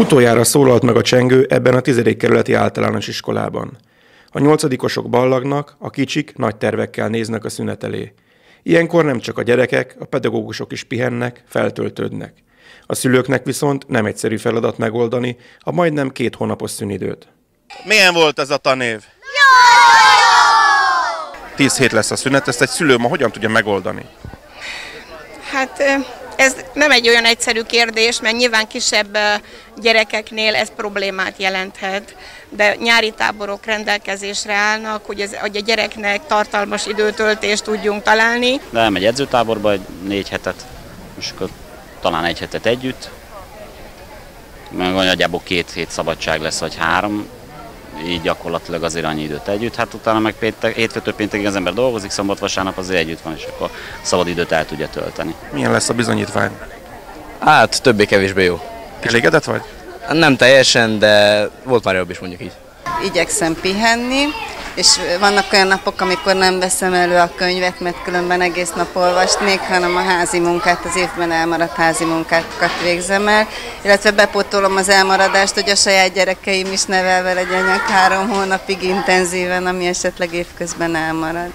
Utoljára szólalt meg a csengő ebben a tizedik kerületi általános iskolában. A nyolcadikosok ballagnak, a kicsik nagy tervekkel néznek a szünet elé. Ilyenkor nem csak a gyerekek, a pedagógusok is pihennek, feltöltődnek. A szülőknek viszont nem egyszerű feladat megoldani a majdnem két hónapos szünidőt. Milyen volt ez a tanév? Tíz hét lesz a szünet, ezt egy szülő ma hogyan tudja megoldani? Hát ez nem egy olyan egyszerű kérdés, mert nyilván kisebb gyerekeknél ez problémát jelenthet, de nyári táborok rendelkezésre állnak, hogy, ez, hogy a gyereknek tartalmas időtöltést tudjunk találni. De elmegy edzőtáborba egy négy hetet, és akkor talán egy hetet együtt, meg nagyjából két hét szabadság lesz, vagy három, így gyakorlatilag azért annyi időt együtt. Hát utána meg péntek, hétfőtől péntekig az ember dolgozik, szombat, vasárnap azért együtt van, és akkor szabad időt el tudja tölteni. Milyen lesz a bizonyítvány? Hát többé-kevésbé jó. Elégedett vagy? Nem teljesen, de volt már jobb is mondjuk így. Igyekszem pihenni, és vannak olyan napok, amikor nem veszem elő a könyvet, mert különben egész nap olvasnék, hanem a házi munkát, az évben elmaradt házi munkákat végzem el, illetve bepótolom az elmaradást, hogy a saját gyerekeim is nevelve legyenek három hónapig intenzíven, ami esetleg évközben elmarad.